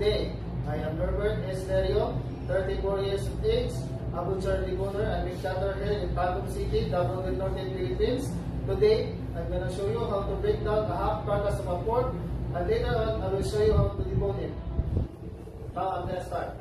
day. I am Herbert Esterio, 34 years of age, Abu Charlie Owner. I'm a cutter here in Tagum City, Davao Norte, Philippines. Today, I'm going to show you how to break down a half carcass of a pork, and later on, I will show you how to debone it. Now, I'm going to start.